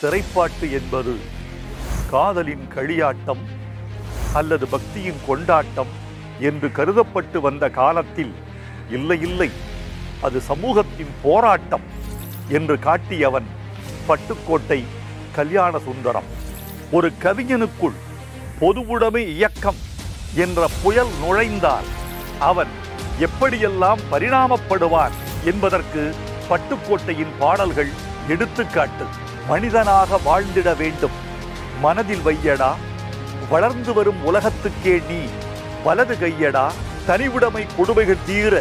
திரைப்பாட்டு என்பது காதலின் களியாட்டம் அல்லது பக்தியின் கொண்டாட்டம் என்று கருதப்பட்டு வந்த காலத்தில் இல்லை இல்லை அது சமூகத்தின் போராட்டம் என்று காட்டியவன் பட்டுக்கோட்டை கல்யாண சுந்தரம் ஒரு கவிஞனுக்குள் பொதுவுடைமை இயக்கம் என்ற புயல் நுழைந்தால் அவன் எப்படியெல்லாம் பரிணாமப்படுவான் என்பதற்கு பட்டுக்கோட்டையின் பாடல்கள் எடுத்துக்காட்டு. மனிதனாக வாழ்ந்திட வேண்டும். மனதில் வையடா வளர்ந்து வரும் உலகத்துக்கே நீ வலது கையடா தனிவுடைமை கொடுமைகள் தீர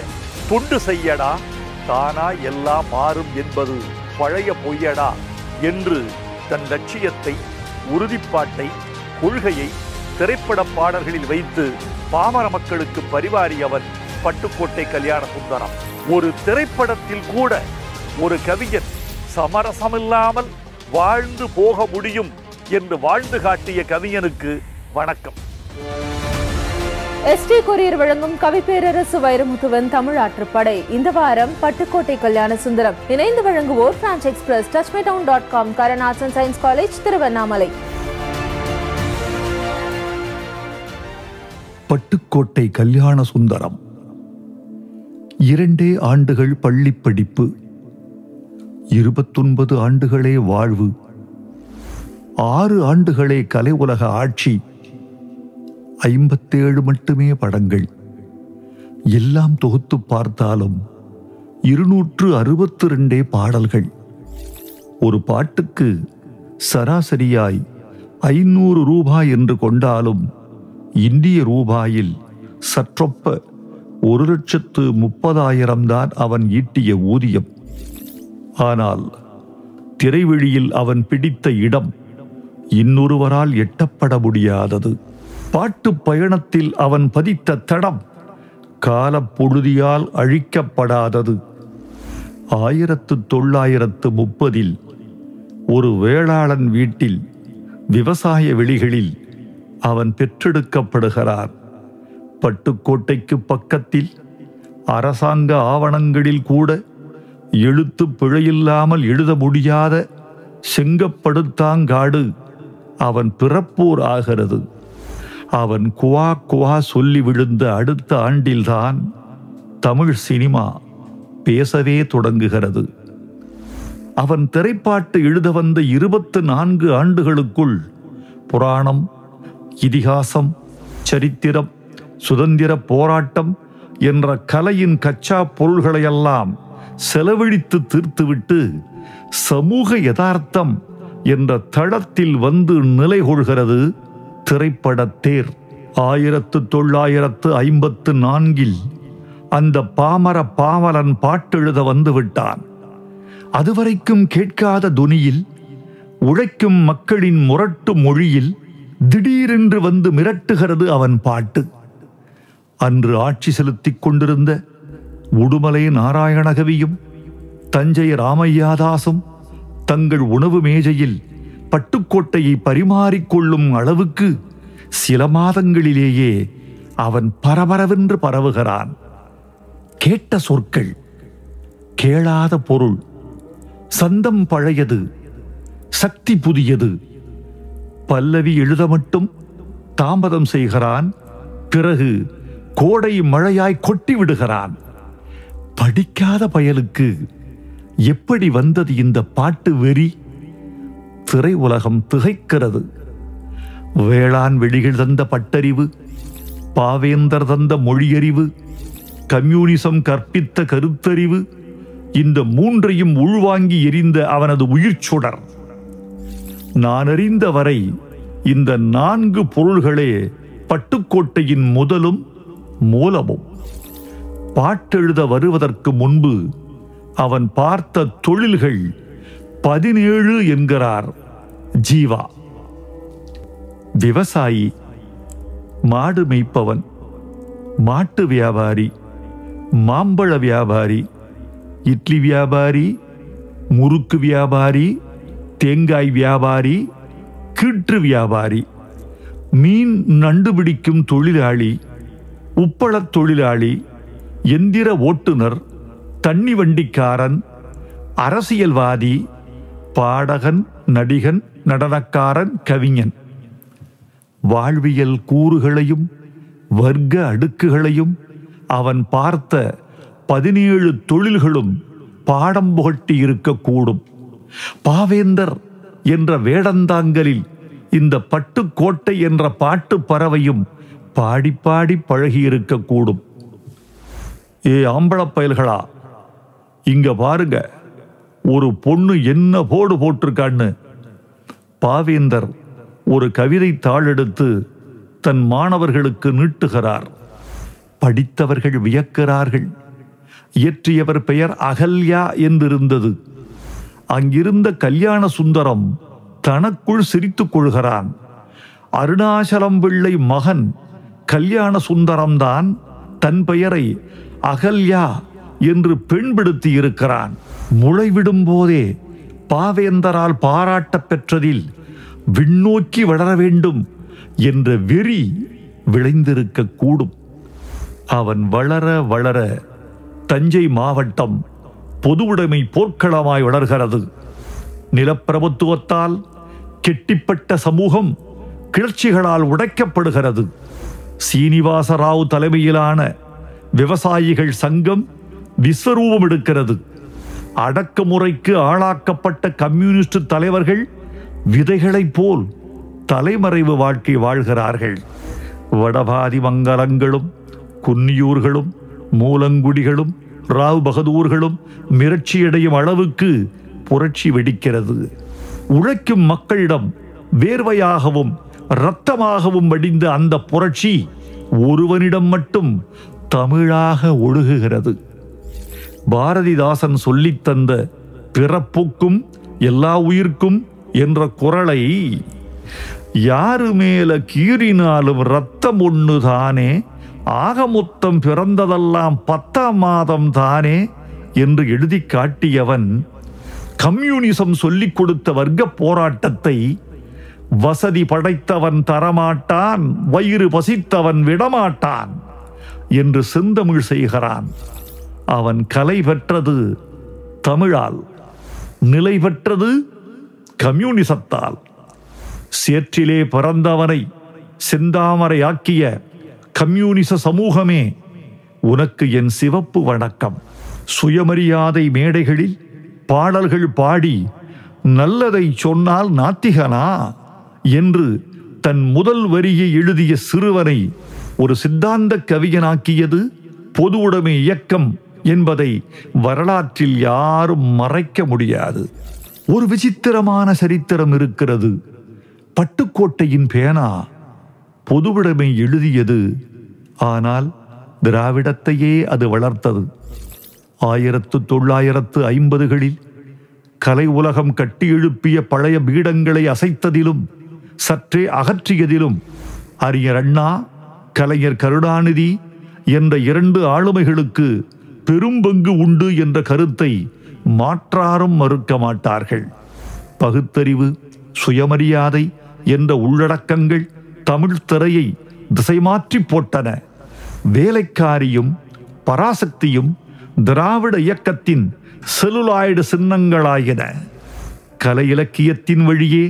தொண்டு செய்யடா. தானா எல்லாம் மாறும் என்பது பழைய பொய்யடா என்று தன் லட்சியத்தை உறுதிப்பாட்டை கொள்கையை திரைப்பட பாடல்களில் வைத்து பாமர மக்களுக்கு பரிவாரியவன் பட்டுக்கோட்டை கல்யாண சுந்தரம் ஒரு திரைப்படத்தில் கூட ஒரு கவிஞன் சமரசமில்லாமல் வாழ்ந்து போக முடியும் என்று வாழ்ந்து காட்டிய கவிஞனுக்கு வணக்கம். எஸ்டி கொரியர் வழங்கும் கவிப்பேரரசு வைரமுத்துவன் தமிழ் ஆற்றுப்படை. இந்த வாரம் பட்டுக்கோட்டை கல்யாண சுந்தரம். இணைந்து வழங்குவோர் branch express touch my town dot com and science college Tiruvannamalai. Pattukkottai Kalyana Sundaram. இரண்டே ஆண்டுகள் பள்ளி படிப்பு இருபத்தொன்பது ஆண்டுகளே வாழ்வு. ஆறு ஆண்டுகளே கலை உலக ஆட்சி. ஐம்பத்தேழு மட்டுமே படங்கள். எல்லாம் தொகுத்து பார்த்தாலும் இருநூற்று அறுபத்து ரெண்டே பாடல்கள். ஒரு பாட்டுக்கு சராசரியாய் ஐநூறு ரூபாய் என்று கொண்டாலும் இந்திய ரூபாயில் சற்றொப்ப ஒரு லட்சத்து முப்பதாயிரம்தான் அவன் ஈட்டிய ஊதியம். ஆனால் திரைவெளியில் அவன் பிடித்த இடம் இன்னொருவரால் எட்டப்பட முடியாதது. பாட்டு பயணத்தில் அவன் பதித்த தடம் காலப்பொழுதியால் அழிக்கப்படாதது. ஆயிரத்து தொள்ளாயிரத்து முப்பதில் ஒரு வேளாளன் வீட்டில் விவசாய வெளிகளில் அவன் பெற்றெடுக்கப்படுகிறான். பட்டுக்கோட்டைக்கு பக்கத்தில் அரசாங்க ஆவணங்களில் கூட எழுத்து பிழையில்லாமல் எழுத முடியாத செங்கப்படுத்தாங்காடு அவன் பிறப்போர் ஆகிறது. அவன் குவா குவா சொல்லி விழுந்த அடுத்த ஆண்டில்தான் தமிழ் சினிமா பேசவே தொடங்குகிறது. அவன் திரைப்பாட்டு எழுத வந்த இருபத்து நான்கு ஆண்டுகளுக்குள் புராணம் இதிகாசம் சரித்திரம் சுதந்திர போராட்டம் என்ற கலையின் கச்சா பொருள்களையெல்லாம் செலவழித்து தீர்த்துவிட்டு சமூக யதார்த்தம் என்ற தளத்தில் வந்து நிலை கொள்கிறது திரைப்பட தேர் ஆயிரத்து தொள்ளாயிரத்து ஐம்பத்து நான்கில் அந்த பாமர பாவலன் பாட்டெழுத வந்துவிட்டான் அதுவரைக்கும் கேட்காத துனியில் உழைக்கும் மக்களின் முரட்டு மொழியில் திடீரென்று வந்து மிரட்டுகிறது அவன் பாட்டு. அன்று ஆட்சி செலுத்திக் கொண்டிருந்த உடுமலை நாராயணகவியும் தஞ்சை ராமையாதாசும் தங்கள் உணவு மேஜையில் பட்டுக்கோட்டையை பரிமாறிக்கொள்ளும் அளவுக்கு சில மாதங்களிலேயே அவன் பரபரவென்று பரவுகிறான். கேட்ட சொற்கள் கேளாத பொருள் சந்தம் பழையது சக்தி புதியது. பல்லவி எழுத மட்டும் தாமதம் செய்கிறான் பிறகு கோடை மழையாய் கொட்டி விடுகிறான். படிக்காத பயலுக்கு எப்படி வந்தது இந்த பாட்டு வெறி? திரை உலகம் திகைக்கிறது. வேளாண் வெளிகள் தந்த பட்டறிவு பாவேந்தர் தந்த மொழியறிவு கம்யூனிசம் கற்பித்த கருத்தறிவு இந்த மூன்றையும் உள்வாங்கி எரிந்த அவனது உயிர் சுடர். நான் அறிந்த வரை இந்த நான்கு பொருள்களே பட்டுக்கோட்டையின் முதலும் மூலமும். பாட்டெழுத வருவதற்கு முன்பு அவன் பார்த்த தொழில்கள் பதினேழு என்கிறார் ஜீவா. விவசாயி மாடு மேய்ப்பவன் மாட்டு வியாபாரி மாம்பழ வியாபாரி இட்லி வியாபாரி முறுக்கு வியாபாரி தேங்காய் வியாபாரி கீற்று வியாபாரி மீன் நண்டு பிடிக்கும் தொழிலாளி உப்பளத் தொழிலாளி எந்திர ஓட்டுநர் தண்ணி வண்டிக்காரன் அரசியல்வாதி பாடகன் நடிகன் நடனக்காரன் கவிஞன். வாழ்வியல் கூறுகளையும் வர்க்க அடுக்குகளையும் அவன் பார்த்த பதினேழு தொழில்களும் பாடம் புகட்டி இருக்கக்கூடும். பாவேந்தர் என்ற வேடந்தாங்கலில் இந்த பட்டுக்கோட்டை என்ற பாட்டு பறவையும் பாடி பாடி பழகியிருக்கக்கூடும் ஏ ஆம்பளப் பயல்களா? இங்க பாருங்க ஒரு பொண்ணு என்ன போடு போட்டிருக்கான்னு. பாவேந்தர் ஒரு கவிதை தாளெடுத்து தன் மாணவர்களுக்கு நீட்டுகிறார். படித்தவர்கள் வியக்கிறார்கள். இயற்றியவர் பெயர் அகல்யா என்றிருந்தது. அங்கிருந்த கல்யாண சுந்தரம் தனக்குள் சிரித்துக் கொள்கிறான். அருணாசலம் பிள்ளை மகன் கல்யாண சுந்தரம்தான் தன் பெயரை அகல்யா என்று பெண்படுத்தி இருக்கிறான். முளைவிடும் போதே பாவேந்தரால் பாராட்டப் பெற்றதில் விண்ணோக்கி வளர வேண்டும் என்ற வெறி விளைந்திருக்க கூடும். அவன் வளர வளர தஞ்சை மாவட்டம் பொதுவுடைமை போர்க்களமாய் வளர்கிறது. நிலப்பிரபுத்துவத்தால் கெட்டிப்பட்ட சமூகம் கிளர்ச்சிகளால் உடைக்கப்படுகிறது. சீனிவாச ராவ் தலைமையிலான விவசாயிகள் சங்கம் விஸ்வரூபம் எடுக்கிறது. அடக்குமுறைக்கு ஆளாக்கப்பட்ட கம்யூனிஸ்ட் தலைவர்கள் விதைகளைப் போல் தலைமறைவு வாழ்க்கை வாழ்கிறார்கள். வடபாதி மங்கலங்களும் குன்னியூர்களும் மூலங்குடிகளும் ராவ் பகதூர்களும் மிரட்சியடையும் அளவுக்கு புரட்சி வெடிக்கிறது. உழைக்கும் மக்களிடம் வேர்வையாகவும் இரத்தமாகவும் வடிந்த அந்த புரட்சி ஒருவனிடம் மட்டும் தமிழாக ஒழுகுகிறது. பாரதிதாசன் சொல்லித் தந்த பிறப்புக்கும் எல்லா உயிர்க்கும் என்ற குரலை யாரு மேல கீறினாலும் ரத்தம் ஒண்ணு தானே ஆக மொத்தம் பிறந்ததெல்லாம் பத்தாம் மாதம் தானே? என்று எழுதி காட்டியவன் கம்யூனிசம் சொல்லிக் கொடுத்த வர்க்க போராட்டத்தை வசதி படைத்தவன் தரமாட்டான் வயிறு பசித்தவன் விடமாட்டான். என்று செந்தமிழ் செய்கிறான். அவன் கலை பெற்றது தமிழால் நிலை பெற்றது கம்யூனிசத்தால். சேற்றிலே பிறந்தவனை செந்தாமரையாக்கிய கம்யூனிச சமூகமே உனக்கு என் சிவப்பு வணக்கம். சுயமரியாதை மேடைகளில் பாடல்கள் பாடி நல்லதை சொன்னால் நாத்திகனா? என்று தன் முதல் வரியை எழுதிய சிறுவனை ஒரு சித்தாந்த கவிஞனாக்கியது பொது உடைமை இயக்கம் என்பதை வரலாற்றில் யாரும் மறைக்க முடியாது. ஒரு விசித்திரமான சரித்திரம் இருக்கிறது. பட்டுக்கோட்டையின் பேனா பொதுவுடைமை எழுதியது. ஆனால் திராவிடத்தையே அது வளர்த்தது. ஆயிரத்து தொள்ளாயிரத்து ஐம்பதுகளில் கலை உலகம் கட்டி எழுப்பிய பழைய பீடங்களை அசைத்ததிலும் சற்றே அகற்றியதிலும் அறிஞர் அண்ணா கலைஞர் கருணாநிதி என்ற இரண்டு ஆளுமைகளுக்கு பெரும்பங்கு உண்டு என்ற கருத்தை மாற்றாரும் மறுக்க மாட்டார்கள். பகுத்தறிவு சுயமரியாதை என்ற உள்ளடக்கங்கள் தமிழ் திரையை திசை மாற்றி போட்டன. வேலைக்காரியும் பராசக்தியும் திராவிட இயக்கத்தின் செலுலாய்டு சின்னங்களாயின. கலை இலக்கியத்தின் வழியே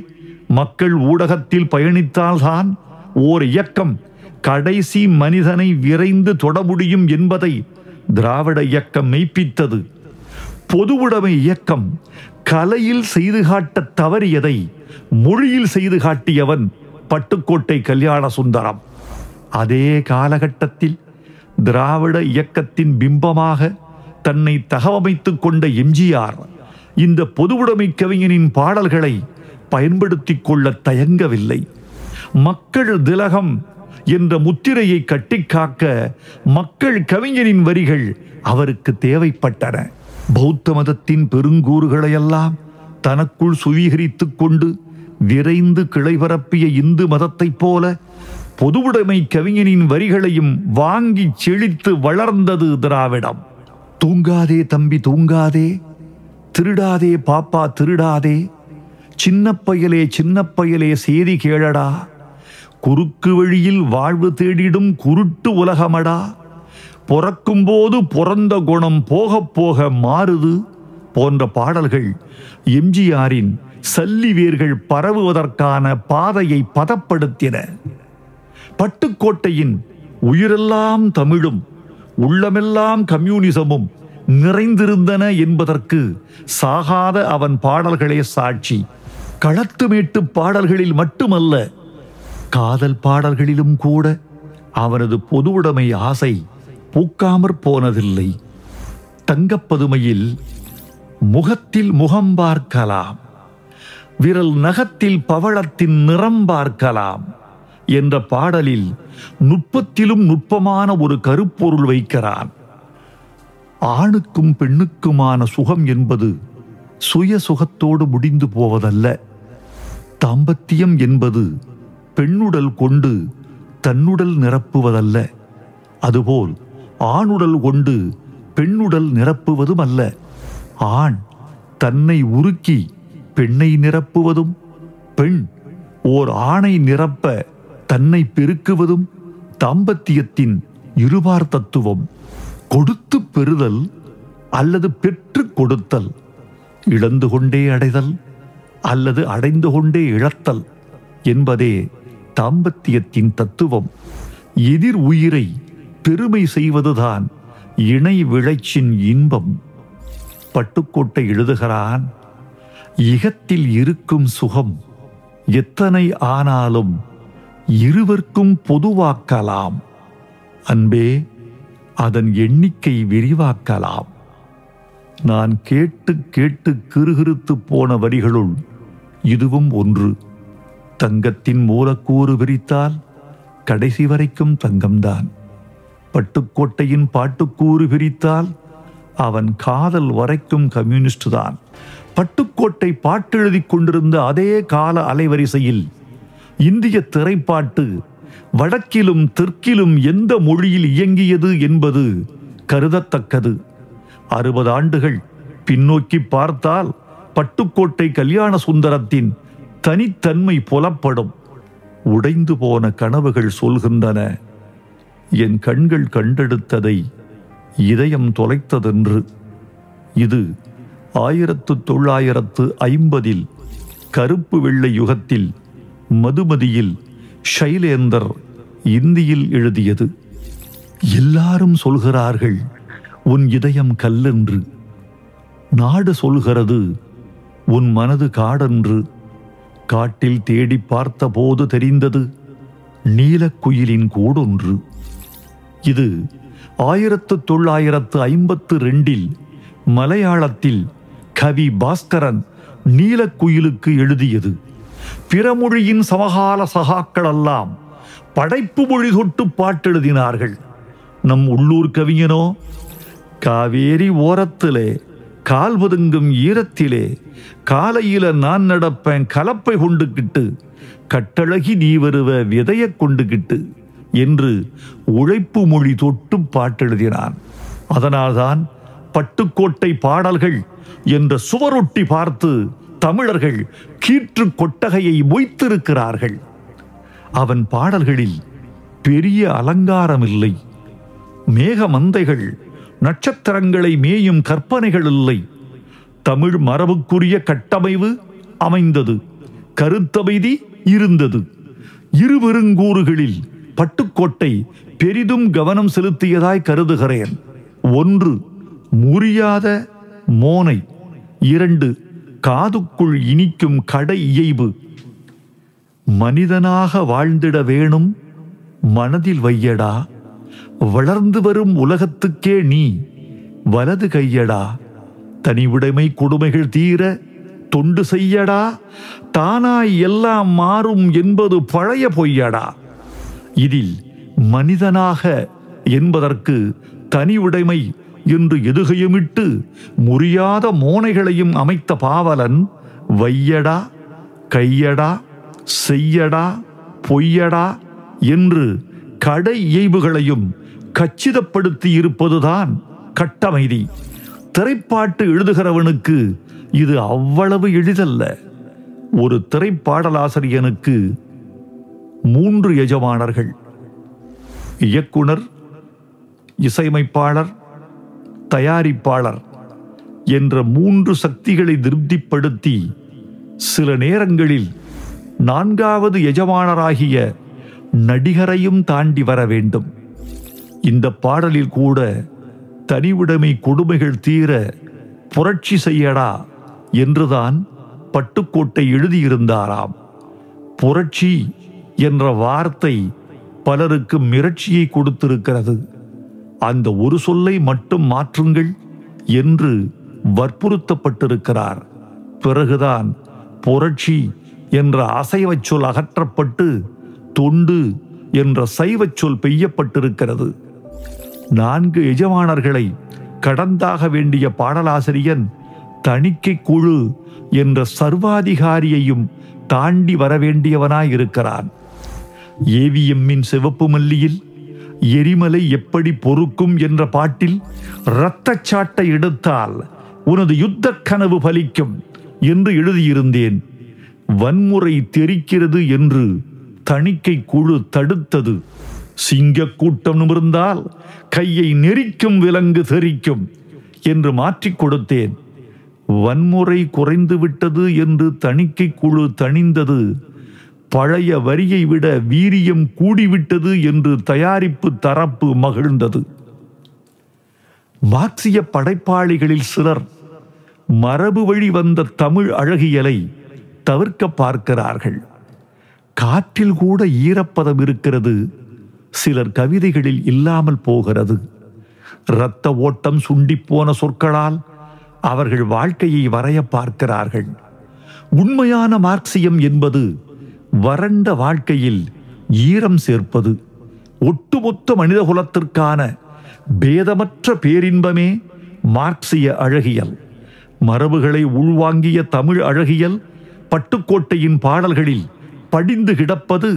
மக்கள் ஊடகத்தில் பயணித்தால்தான் ஓர் இயக்கம் கடைசி மனிதனை விரைந்து தொட முடியும் என்பதை திராவிட இயக்கம் மெய்ப்பித்தது. பொதுவுடைமை இயக்கம் கலையில் செய்து காட்ட தவறியதை மொழியில் செய்து காட்டியவன் பட்டுக்கோட்டை கல்யாண சுந்தரம் அதே காலகட்டத்தில் திராவிட இயக்கத்தின் பிம்பமாக தன்னை தகவமைத்துக் கொண்ட எம்ஜிஆர் இந்த பொதுவுடைமை கவிஞனின் பாடல்களை பயன்படுத்திக் கொள்ள தயங்கவில்லை. மக்கள் திலகம் என்ற முத்திரையை கட்டிக்காக்க மக்கள் கவிஞனின் வரிகள் அவருக்கு தேவைப்பட்டன. பௌத்த மதத்தின் பெருங்கூறுகளையெல்லாம் தனக்குள் சுவீகரித்து கொண்டு விரைந்து கிளை பரப்பிய இந்து மதத்தைப் போல பொதுவுடைமை கவிஞனின் வரிகளையும் வாங்கி செழித்து வளர்ந்தது திராவிடம். தூங்காதே தம்பி தூங்காதே. திருடாதே பாப்பா திருடாதே. சின்ன பயலே சின்ன பயலே செய்தி கேளடா. குறுக்கு வழியில் வாழ்வு தேடிடும் குருட்டு உலகமடா. பிறக்கும்போது பிறந்த குணம் போக போக மாறுது போன்ற பாடல்கள் எம்ஜிஆரின் சல்லி வேர்கள் பரவுவதற்கான பாதையை பதப்படுத்தின. பட்டுக்கோட்டையின் உயிரெல்லாம் தமிழும் உள்ளமெல்லாம் கம்யூனிசமும் நிறைந்திருந்தன என்பதற்கு சாகாத அவன் பாடல்களே சாட்சி. களத்துமேட்டு பாடல்களில் மட்டுமல்ல காதல் பாடல்களிலும் கூட அவனது பொதுவுடைமை ஆசை பூக்காமற் போனதில்லை. தங்கப்பதுமையில் முகத்தில் முகம் பார்க்கலாம். விரல் நகத்தில் பவளத்தின் நிறம் பார்க்கலாம் என்ற பாடலில் நுட்பத்திலும் நுட்பமான ஒரு கருப்பொருள் வைக்கிறான். ஆணுக்கும் பெண்ணுக்குமான சுகம் என்பது சுய சுகத்தோடு முடிந்து போவதல்ல. தாம்பத்தியம் என்பது பெண்ணுடல் கொண்டு தன்னுடல் நிரப்புவதல்ல. அதுபோல் ஆணுடல் கொண்டு பெண்ணுடல் நிரப்புவதும் அல்ல ஆண் தன்னை உருக்கி பெண்ணை நிரப்புவதும் பெண் ஓர் ஆணை நிரப்ப தன்னை பெருக்குவதும் தாம்பத்தியத்தின் இருபார் தத்துவம். கொடுத்து பெறுதல் அல்லது பெற்று கொடுத்தல் இழந்து கொண்டே அடைதல் அல்லது அடைந்து கொண்டே இழத்தல் என்பதே தாம்பத்தியத்தின் தத்துவம். எதிர் உயிரை பெருமை செய்வதுதான் இணை விளைச்சின் இன்பம். பட்டுக்கோட்டை எழுதுகிறான் இகத்தில் இருக்கும் சுகம் எத்தனை ஆனாலும் இருவர்க்கும் பொதுவாக்கலாம். அன்பே அதன் எண்ணிக்கை விரிவாக்கலாம். நான் கேட்டு கேட்டு கிறுகிறுத்து போன வரிகளுள் இதுவும் ஒன்று. தங்கத்தின் மூலக்கூறு விரித்தால் கடைசி வரைக்கும் தங்கம்தான். பட்டுக்கோட்டையின் பாட்டுக்கூறு பிரித்தால் அவன் காதல் வரைக்கும் கம்யூனிஸ்ட் தான் பட்டுக்கோட்டை பாட்டெழுதி கொண்டிருந்த அதே கால அலைவரிசையில் இந்திய திரைப்பாட்டு வடக்கிலும் தெற்கிலும் எந்த மொழியில் இயங்கியது என்பது கருதத்தக்கது. அறுபது ஆண்டுகள் பின்னோக்கி பார்த்தால் பட்டுக்கோட்டை கல்யாண சுந்தரத்தின் தனித்தன்மை புலப்படும். உடைந்து போன கனவுகள் சொல்கின்றன. என் கண்கள் கண்டெடுத்ததை இதயம் தொலைத்ததென்று. இது ஆயிரத்து தொள்ளாயிரத்து ஐம்பதில் கருப்பு வெள்ளை யுகத்தில் மதுமதியில் ஷைலேந்தர் இந்தியில் எழுதியது. எல்லாரும் சொல்கிறார்கள் உன் இதயம் கல்லென்று. நாடு சொல்கிறது உன் மனது காடென்று. காட்டில் தேடி பார்த்தபோது தெரிந்தது நீலக்குயிலின் கூடொன்று. இது ஆயிரத்து தொள்ளாயிரத்து ஐம்பத்து ரெண்டில் மலையாளத்தில் கவி பாஸ்கரன் நீலக்குயிலுக்கு எழுதியது. பிறமொழியின் சமகால சகாக்களெல்லாம் படைப்பு மொழி தொட்டு பாட்டெழுதினார்கள். நம் உள்ளூர் கவிஞனோ காவேரி ஓரத்திலே கால் ஒதுங்கும் ஈரத்திலே காலையில நான் நடப்பேன் கலப்பை கொண்டுகிட்டு கட்டழகி நீ வருவ விதைய கொண்டுகிட்டு என்று உழைப்பு மொழி தொட்டு பாட்டெழுதினான் அதனால்தான் பட்டுக்கோட்டை பாடல்கள் என்ற சுவரொட்டி பார்த்து தமிழர்கள் கீற்று கொட்டகையை மொய்த்திருக்கிறார்கள். அவன் பாடல்களில் பெரிய அலங்காரம் இல்லை மேகமந்தைகள் நட்சத்திரங்களை மேயும் கற்பனைகள் இல்லை. தமிழ் மரபுக்குரிய கட்டமைவு அமைந்தது. கருத்தமைதி இருந்தது. இருவெருங்கூறுகளில் பட்டுக்கோட்டை பெரிதும் கவனம் செலுத்தியதாய் கருதுகிறேன். ஒன்று முறியாத மோனை. இரண்டு காதுக்குள் இனிக்கும் கடை இயைபு. மனிதனாக வாழ்ந்திட வேணும் மனதில் வையடா. வளர்ந்து வரும் உலகத்துக்கே நீ வலது கையடா. தனிவுடைமை கொடுமைகள் தீர தொண்டு செய்யடா. தானாய் எல்லாம் மாறும் என்பது பழைய பொய்யடா. இதில் மனிதனாக என்பதற்கு தனி உடைமை என்று எதுகையுமிட்டு முறியாத மோனைகளையும் அமைத்த பாவலன் வையடா கையடா செய்யடா பொய்யடா என்று கடை இயைபுகளையும் கச்சிதப்படுத்தி இருப்பதுதான் கட்டமைதி. திரைப்பாட்டு எழுதுகிறவனுக்கு இது அவ்வளவு எளிதல்ல. ஒரு திரைப்பாடலாசிரியனுக்கு மூன்று எஜமானர்கள். இயக்குனர் இசையமைப்பாளர் தயாரிப்பாளர் என்ற மூன்று சக்திகளை திருப்திப்படுத்தி சில நேரங்களில் நான்காவது எஜமானராகிய நடிகரையும் தாண்டி வர வேண்டும். இந்த பாடலில் கூட தனிவுடைமை கொடுமைகள் தீர புரட்சி செய்யடா என்றுதான் பட்டுக்கோட்டை எழுதியிருந்தாராம். புரட்சி என்ற வார்த்தை பலருக்கு மிரட்சியை கொடுத்திருக்கிறது. அந்த ஒரு சொல்லை மட்டும் மாற்றுங்கள் என்று வற்புறுத்தப்பட்டிருக்கிறார். பிறகுதான் புரட்சி என்ற அசைவச் சொல் அகற்றப்பட்டு தொண்டு என்ற சைவச் சொல் பெய்யப்பட்டிருக்கிறது. நான்கு எஜமானர்களை கடந்தாக வேண்டிய பாடலாசிரியன் தணிக்கை குழு என்ற சர்வாதிகாரியையும் தாண்டி வரவேண்டியவனாயிருக்கிறான். ஏவிஎம்மின் சிவப்பு மல்லியில் எரிமலை எப்படி பொறுக்கும் என்ற பாட்டில் இரத்தச்சாட்டை எடுத்தால் உனது யுத்த கனவு பலிக்கும் என்று எழுதியிருந்தேன். வன்முறை தெரிக்கிறது என்று தணிக்கை குழு தடுத்தது. சிங்க கூட்டம் நிமிர்ந்தால் கையை நெரிக்கும் விலங்கு தெரிக்கும் என்று மாற்றிக் கொடுத்தேன். வன்முறை குறைந்து விட்டது என்று தணிக்கை குழு தணிந்தது. பழைய வரியை விட வீரியம் கூடிவிட்டது என்று தயாரிப்பு தரப்பு மகிழ்ந்தது. மார்க்சிய படைப்பாளிகளில் சிலர் மரபு வழி வந்த தமிழ் அழகியலை தவிர்க்க பார்க்கிறார்கள். காற்றில் கூட ஈரப்பதம் இருக்கிறது. சிலர் கவிதைகளில் இல்லாமல் போகிறது. இரத்த ஓட்டம் சுண்டிப்போன சொற்களால் அவர்கள் வாழ்க்கையை வரைய பார்க்கிறார்கள். உண்மையான மார்க்சியம் என்பது வறண்ட வாழ்க்கையில் ஈரம் சேர்ப்பது. ஒட்டுமொத்த மனிதகுலத்திற்கான பேதமற்ற பேரின்பமே மார்க்சிய அழகியல். மரபுகளை உள்வாங்கிய தமிழ் அழகியல் பட்டுக்கோட்டையின் பாடல்களில் படிந்து கிடப்பது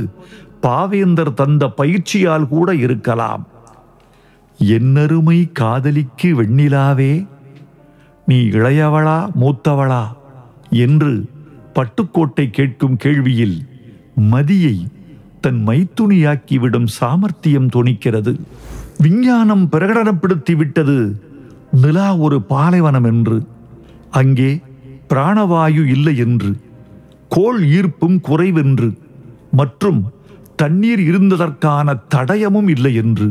பாவேந்தர் தந்த பயிற்சியால் கூட இருக்கலாம். என்னருமை காதலிக்கு வெண்ணிலாவே நீ இளையவளா மூத்தவளா என்று பட்டுக்கோட்டை கேட்கும் கேள்வியில் மதியை தன் மைத்துணியாக்கிவிடும் சாமர்த்தியம் துணிக்கிறது விஞ்ஞானம் பிரகடனப்படுத்தி விட்டது நிலா ஒரு பாலைவனம் என்று அங்கே பிராணவாயு இல்லை என்று கோள் ஈர்ப்பும் குறைவென்று மற்றும் தண்ணீர் இருந்ததற்கான தடயமும் இல்லை என்று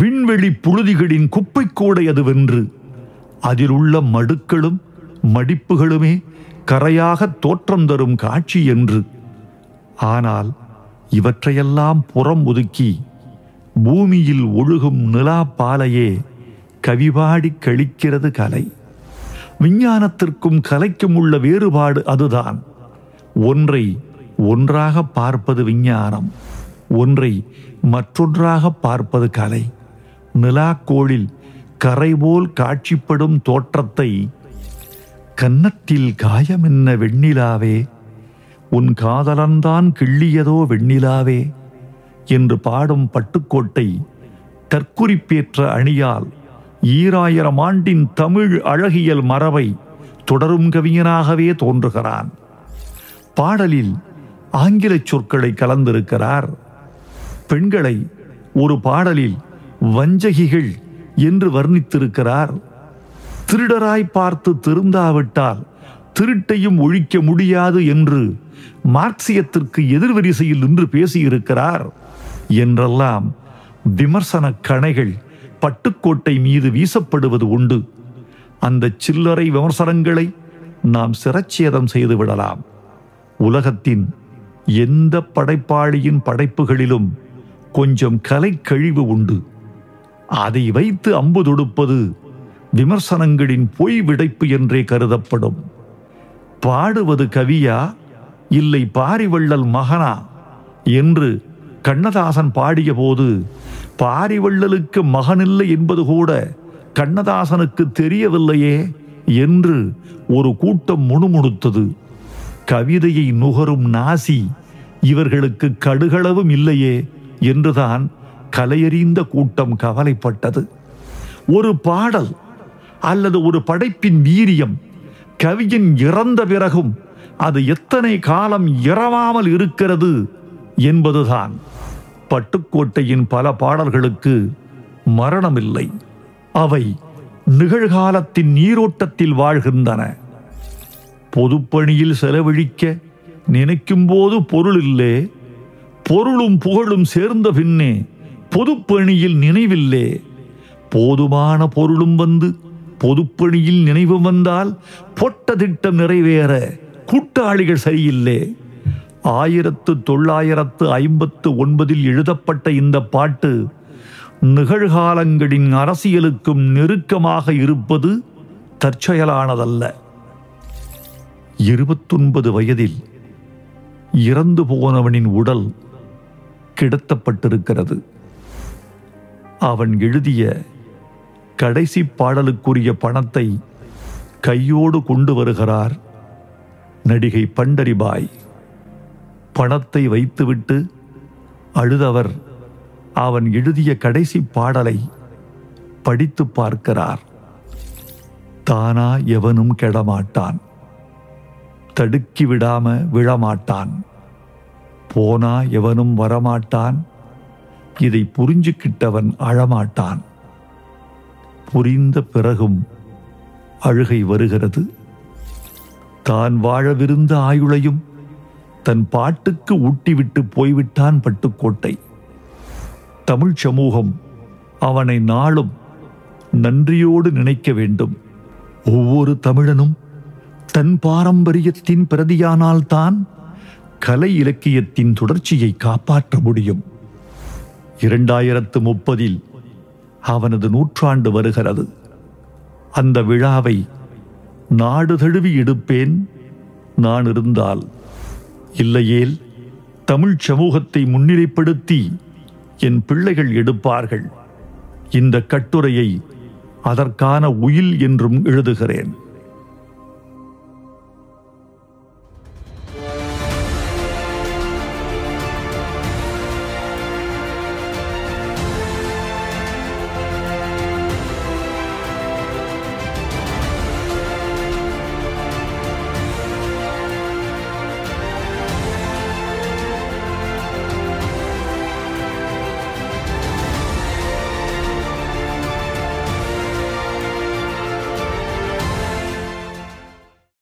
விண்வெளி புழுதிகளின் குப்பைக்கூடை அதுவென்று அதில் உள்ள மடுக்களும் மடிப்புகளுமே கரையாக தோற்றம் தரும் காட்சி என்று. ஆனால் இவற்றையெல்லாம் புறம் ஒதுக்கி பூமியில் ஒழுகும் நிலா பாலையே கவிபாடி கழிக்கிறது கலை. விஞ்ஞானத்திற்கும் கலைக்கும் உள்ள வேறுபாடு அதுதான். ஒன்றை ஒன்றாக பார்ப்பது விஞ்ஞானம் ஒன்றை மற்றொன்றாக பார்ப்பது கலை. நிலாக்கோளில் கரைபோல் காட்சிப்படும் தோற்றத்தை கன்னத்தில் காயமென்ன வெண்ணிலாவே உன் காதலன்தான் கிள்ளியதோ வெண்ணிலாவே என்று பாடும் பட்டுக்கோட்டை தற்குறிப்பேற்ற அணியால் ஈராயிரம் ஆண்டின் தமிழ் அழகியல் மரபை தொடரும் கவிஞனாகவே தோன்றுகிறான். பாடலில் ஆங்கில சொற்களை கலந்திருக்கிறார். பெண்களை ஒரு பாடலில் வஞ்சகிகள் என்று வர்ணித்திருக்கிறார். திருடராய் பார்த்து திருந்தாவிட்டால் திருட்டையும் ஒழிக்க முடியாது என்று மார்க்சியத்திற்கு எதிர்வரிசையில் நின்று பேசியிருக்கிறார். என்றெல்லாம் விமர்சன கணைகள் பட்டுக்கோட்டை மீது வீசப்படுவது உண்டு. அந்த சில்லறை விமர்சனங்களை நாம் சிரச்சேதம் செய்து விடலாம். உலகத்தின் எந்த படைப்பாளியின் படைப்புகளிலும் கொஞ்சம் கலைக்கழிவு உண்டு. அதை வைத்து அம்பு தொடுப்பது விமர்சனங்களின் பொய் விடைப்பு என்றே கருதப்படும். பாடுவது கவியா இல்லை பாரிவள்ளல் மகனா என்று கண்ணதாசன் பாடியபோது பாரிவள்ளலுக்கு மகனில்லை என்பது கூட கண்ணதாசனுக்கு தெரியவில்லையே என்று ஒரு கூட்டம் முணுமுணுத்தது. கவிதையை நுகரும் நாசி இவர்களுக்கு கடுகளவும் இல்லையே என்றுதான் கலையறிந்த கூட்டம் கவலைப்பட்டது. ஒரு பாடல் அல்லது ஒரு படைப்பின் வீரியம் கவியின் இறந்த பிறகும் அது எத்தனை காலம் இறவாமல் இருக்கிறது என்பதுதான். பட்டுக்கோட்டையின் பல பாடல்களுக்கு மரணமில்லை. அவை நிகழ்காலத்தின் நீரோட்டத்தில் வாழ்கின்றன. பொதுப்பணியில் செலவழிக்க நினைக்கும் போது பொருள் இல்லே பொருளும் புகழும் சேர்ந்த பின்னே பொதுப்பணியில் நினைவில்லே. போதுமான பொருளும் வந்து பொதுப்பணியில் நினைவு வந்தால் பொட்ட திட்டம் நிறைவேற கூட்டாளிகள் சரியில்லை. ஆயிரத்து தொள்ளாயிரத்து ஐம்பத்து ஒன்பதில் எழுதப்பட்ட இந்த பாட்டு நிகழ்காலங்களின் அரசியலுக்கும் நெருக்கமாக இருப்பது தற்செயலானதல்ல. இருபத்தொன்பது வயதில் இறந்து போனவனின் உடல் கிடத்தப்பட்டிருக்கிறது. அவன் எழுதிய கடைசி பாடலுக்குரிய பணத்தை கையோடு கொண்டு வருகிறார் நடிகை பண்டரிபாய். பணத்தை வைத்துவிட்டு அழுதவர் அவன் எழுதிய கடைசி பாடலை படித்து பார்க்கிறார். தானா எவனும் கெடமாட்டான். தடுக்கி விடாம விழமாட்டான். போனா எவனும் வரமாட்டான். இதை புரிஞ்சுக்கிட்டவன் அழமாட்டான். புரிந்த பிறகும் அழுகை வருகிறது. தான் வாழவிருந்த ஆயுளையும் தன் பாட்டுக்கு ஊட்டிவிட்டு போய்விட்டான் பட்டுக்கோட்டை. தமிழ் சமூகம் அவனை நாளும் நன்றியோடு நினைக்க வேண்டும். ஒவ்வொரு தமிழனும் தன் பாரம்பரியத்தின் பிரதியானால்தான் கலை இலக்கியத்தின் தொடர்ச்சியை காப்பாற்ற முடியும். இரண்டாயிரத்து முப்பதில் அவனது நூற்றாண்டு வருகிறது. அந்த விழாவை நாடு தழுவி எடுப்பேன் நான் இருந்தால். இல்லையேல் தமிழ் சமூகத்தை முன்னிலைப்படுத்தி என் பிள்ளைகள் எடுப்பார்கள். இந்த கட்டுரையை அதற்கான உயில் என்றும் எழுதுகிறேன்.